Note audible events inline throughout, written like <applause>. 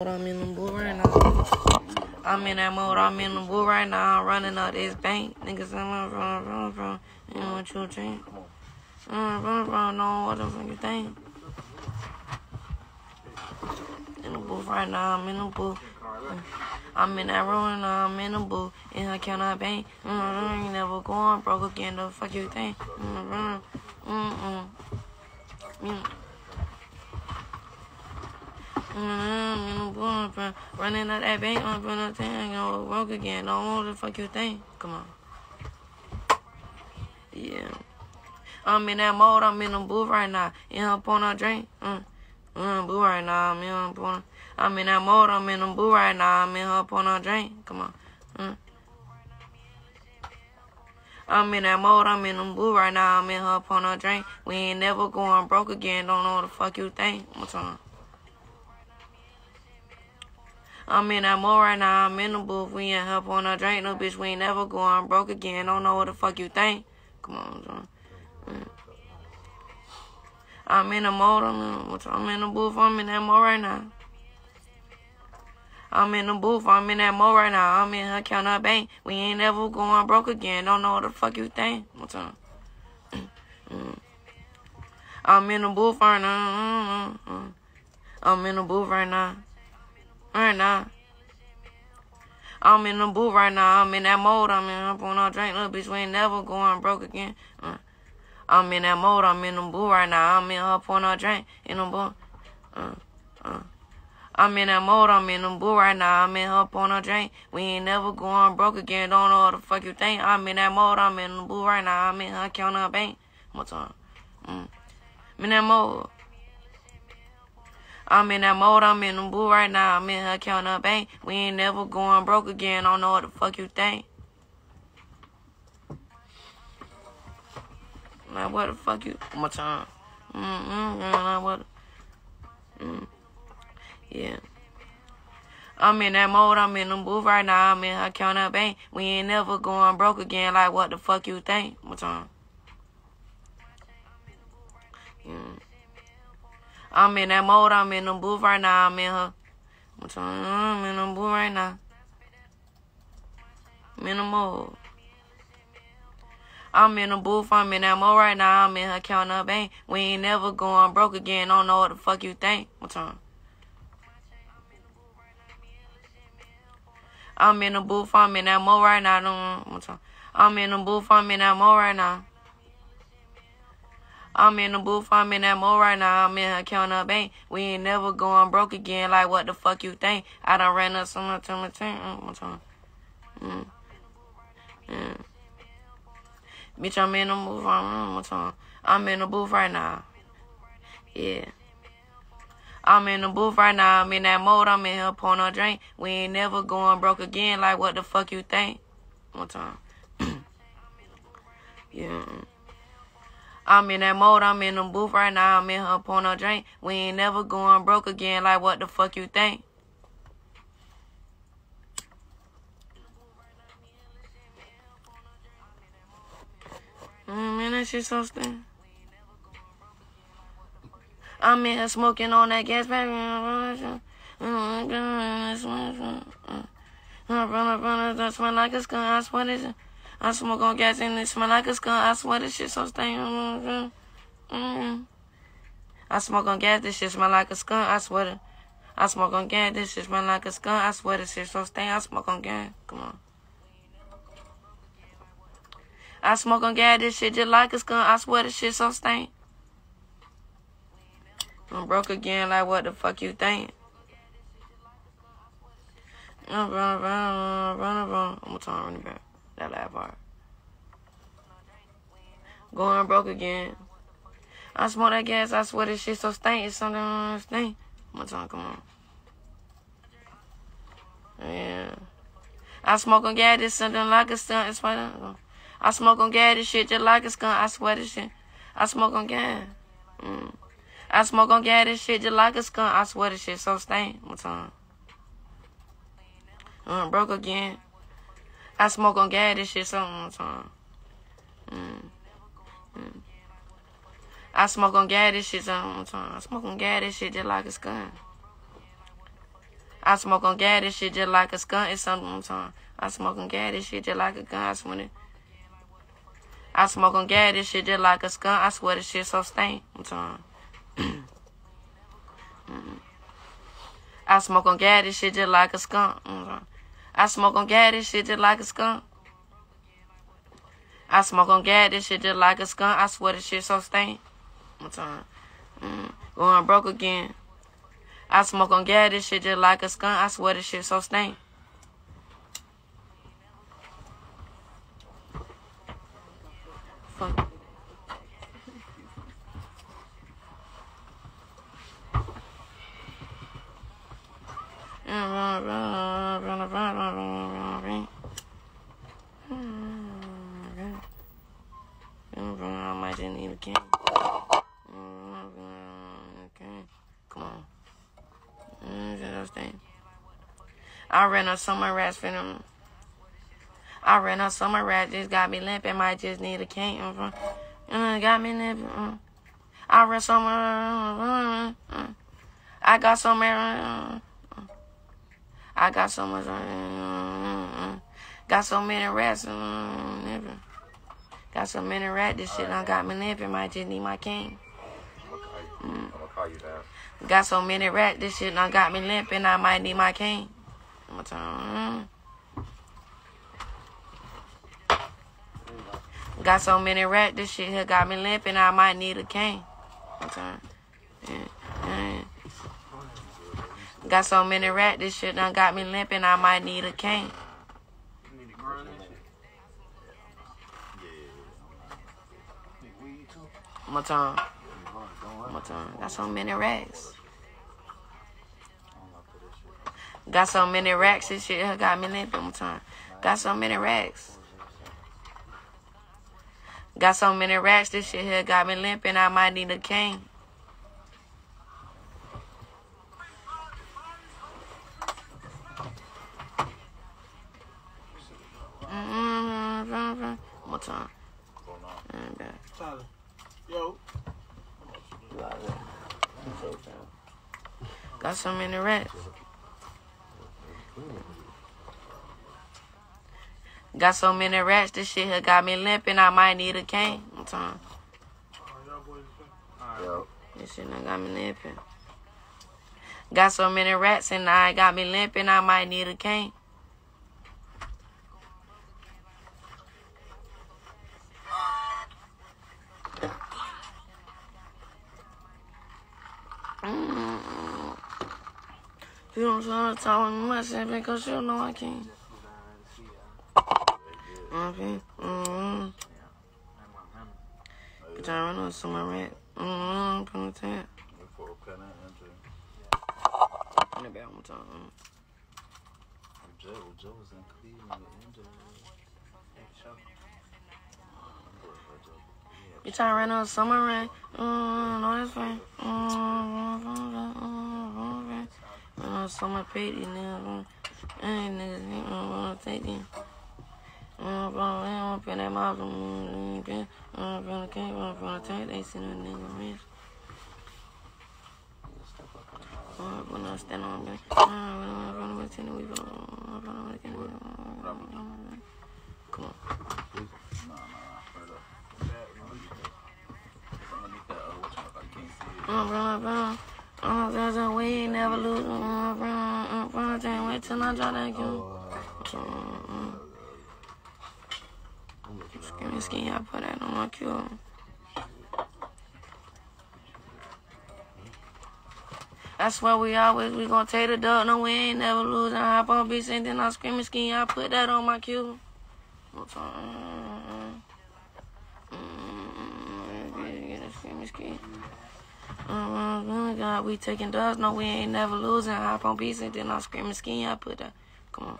I'm in the right now. I'm in that mode. I'm in the bull right now. I'm running up this bank. Niggas, I'm from, from, from. You know what you think? I'm from, from. No, what the fuck you think? In the booth right now. I'm in the booth. I'm in that room now. I'm in the booth. And I cannot bank. Mm-hmm. You never going broke again. The fuck you think? Mm-hmm. Mm-mm. Mm. Mm-hmm. Running out that bank, I'm gonna thing, go broke again. Don't know the fuck you think. Come on. Yeah. I'm in that mode, I'm in the booth right now. In her on a drink. Mm. Mm, boo right now, I'm in her on I'm in that mode, I'm in the booth right now. I'm in her on a drink. Come on. Mm. I'm in that mode, I'm in the booth right now. I'm in her on a drink. We ain't never going broke again. Don't know what the fuck you think. What's on? I'm in that mode right now. I'm in the booth. We ain't help on a drink. No bitch, we ain't never going broke again. Don't know what the fuck you think. Come on, John. Mm. I'm in the mode. I'm in, I'm in the booth. I'm in that mode right now. I'm in the booth. I'm in that mode right now. I'm in her counter bank. We ain't never going broke again. Don't know what the fuck you think. Up? Mm. I'm in the booth right now. Mm, I'm in the booth right now. Right now. I'm in the booth right now. I'm in that mode. I'm in up on a drink. Little bitch, we ain't never going broke again. Uh, I'm in that mode. I'm in the booth right now. I'm in up on a drink. In the booth. Uh, uh. I'm in that mode. I'm in the booth right now. I'm in up on a drink. We ain't never going broke again. Don't know what the fuck you think. I'm in that mode. I'm in the booth right now. I'm in her counter bank. What's on? Mm. I'm in that mode. I'm in that mode, I'm in the boo right now. I'm in her count up bank. We ain't never going broke again. I don't know what the fuck you think. Like, what the fuck you... One more time. Mm-hmm. Like, what... Mm. Yeah. I'm in that mode, I'm in the booth right now. I'm in her count up ain't. We ain't never going broke again. Like, what the fuck you think? What time? Yeah. I'm in that mode. I'm in the booth right now. I'm in her. I'm in the booth right now. I'm in the mode. I'm in the booth. I'm in that mode right now. I'm in her counting up bank. We ain't never going broke again. Don't know what the fuck you think. I'm in the booth. I'm in that mode right now. I'm in the booth. I'm in that mode right now. I'm in the booth, I'm in that mode right now. I'm in her counting up bank. We ain't never going broke again. Like, what the fuck you think? I done ran up so much on my time. Time. Mm. Mm. Bitch, I'm in the booth. I'm, one time. I'm in the booth right now. Yeah. I'm in the booth right now. I'm in that mode. I'm in here pouring a drink. We ain't never going broke again. Like, what the fuck you think? One time. <clears throat> yeah. I'm in that mode. I'm in the booth right now. I'm in her pouring a drink. We ain't never going broke again. Like, what the fuck you think? Mm, man, that shit so stink. I'm in here smoking on that gas baby. That smell like a skunk. I swear this. I smoke on gas and it smell like a skunk. I swear this shit so stank. Mm-hmm. I smoke on gas, this shit smell like a skunk. I swear it. I smoke on gas, this shit smell like a skunk. I swear this shit so stank. I smoke on gas. Come on. I smoke on gas, this shit just like a skunk. I swear this shit so stank. I'm broke again, like what the fuck you think? I'm running, running, running, running. I'm gonna turn running back. That last part. Going broke again. I smoke that gas. I swear this shit so stank. It's something on stink. One time, come on. Yeah. I smoke on gas. This something like a stunt. It's funny. I smoke on gas. This shit just like a skunk. I swear this shit. I smoke on gas. Mm. I smoke on gas. This shit just like a skunk. I swear this shit so stank. One time. I'm broke again. I smoke on gas this shit sometimes. Mm. Mm. I smoke on gas this shit sometimes. I smoke on gas this shit just like a skunk. I smoke on gas, this shit just like a skunk. It's something I'm talking. I smoke on gas, this shit just like a gun. I swear it. I smoke on gas, this shit just like a skunk. I swear this shit so stank. I'm talking. I smoke on gas, this shit just like a skunk. I smoke on gas, this shit just like a skunk. I smoke on gas, this shit just like a skunk. I swear this shit so stank. One time. Mm, going broke again. I smoke on gas, this shit just like a skunk. I swear this shit so stank. Fuck. I need a can. Okay, come on. I ran a summer for them. I ran a summer rat, just got me limping. Might just need a cane. Uh, got me limping. Uh. I ran summer. Uh, uh, I got many. I got so much. Mm-hmm. got so many rats. got so many rats. This shit I got me limping. Might just need my cane. I'm gonna call you that. Got so many rats, this shit done got me limping. I might need my cane. I'm turn. Mm-hmm. Got so many rats, this shit here got me limping. I might need a cane. I'm turn. Mm-hmm. Got so many rats, this shit done got me limping. I might need a cane. My turn. My turn. Got so many racks. Got so many racks, this shit got me limping. My turn. Got so many racks. Got so many racks, this shit here got me limping. I might need a cane. One time. Tyler. Yo. Got so many rats. Got so many rats, this shit here got me limping. I might need a cane. One time. This shit done got me limping. Got so many rats and I got me limping. I might need a cane. Mm. You don't try to talk with me much because you know I can't. Okay. Mm-hmm. Get y'all run on some rat. Mm-hmm. Pen and enter. In the one time. Joe, Joe was in Cleveland with. You try to run on summer rain. Mm, no, that's fine. Mm, run on summer pay these niggas. Ain't niggas ain't gonna take them. I'm gonna pay that mouth. I'm gonna run from the tank. They send a nigga rich. I'm gonna stand on me. I'm gonna stand on me. Come on. Nah, nah, straight up. Underneath that, uh, what you I can't see it. Bro, bro. Uh, there's a we ain't never lose. Uh, bro, uh, bro, can't wait till I drop that gun. So, uh, Give me skin, I put that on my cue. That's why we always we gonna take the dub. No, we ain't never lose. I hop on beats and then I scream and skin. I put that on my cue. What's on? Get a scream and skin. Oh God, we taking dubs. No, we ain't never losing. I hop on beats and then I scream and skin. I put that. Come on.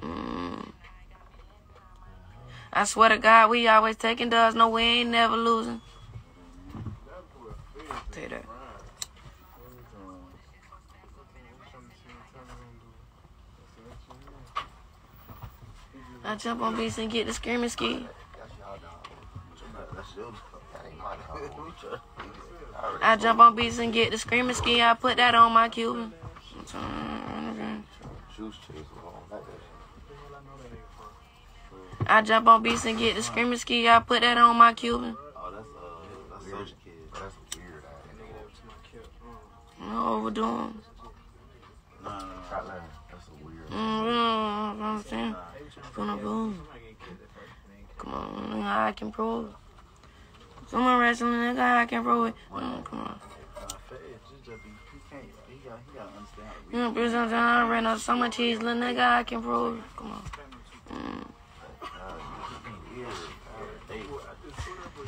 Mm. I swear to God, we always taking dubs. No, we ain't never losing. Say that. I jump on beats and get the screaming ski. I jump on beats and get the screaming ski. I put that on my Cuban. I jump on beats and get the screaming ski. I put that on my Cuban. No overdoing. Nah. That's a weird. Understand? Gonna boom. Come on, I can prove. Someone wrestling, nigga, I can prove it. Mm, come on. You know, bitch, I'm trying to out so much cheese, little nigga, I can prove it. Come on. Mm.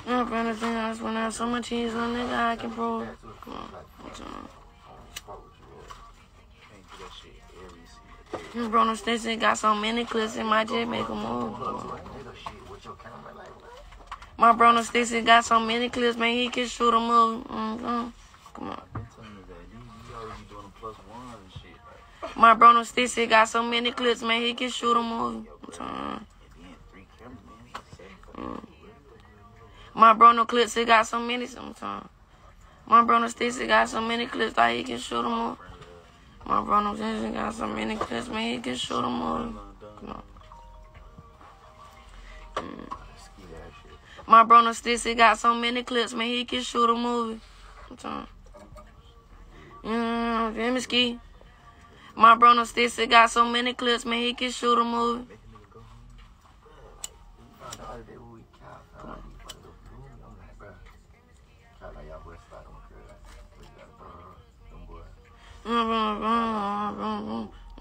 You know, better thing, I just want to so much cheese, little nigga, I can prove it. Come on. What's on? you. Mm, Bruno Stinson got so many clips in my jet, make a move. Come on. Nigga shit with your camera like what? My Bruno Stinson got so many clips, man, he can shoot a move. Mm-hmm. Come on. I'm telling you that, you, you always be doing a plus one and shit, like, My Bruno Stinson got so many clips, man, he can shoot a move. Mm-hmm. and then three cameramen, seven. My Bruno clips, he got so many sometimes. My Bruno Stinson got so many clips, like he can shoot a move. My Bruno Stinson got so many clips, man, he can shoot a move. Come on. Shit. My Bruno Stissy got so many clips, man, he can shoot a movie. Sometimes. Mm, let me ski. My Bruno Stissy got so many clips, man, he can shoot a movie. On.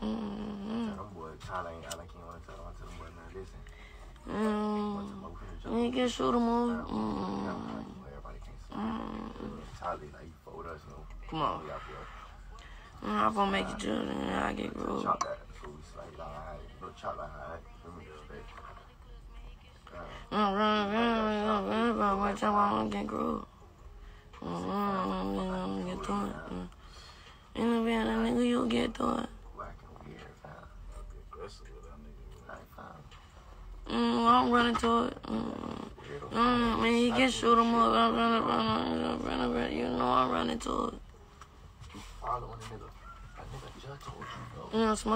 Mm, Tell them boys. Tyler ain't. I like can't want to tell. I want to tell them boys, man, listen. mm, What's the move for the He joke? can shoot a movie. Mm, Everybody can't see. mm. Tyler, like, you fuck with us, you know. Come on. Out I'm gonna make it it, and I get grooved. Chop that food slice like high. No chop like high. Give me respect. Uh, Mm, run, run, run, run, run, One time I'm gonna get. Mm, mm, I'm gonna get to it. Mm. In the van, nigga, you'll get to it. whack and weird, fam. Aggressive with that nigga. Like, fam. Mm, I'm running to it. Mm. Mm, man, he can shoot him up. I'm running, running, running, running, running. You know I'm running to it. Following a nigga. A nigga just told you. You know, smoke.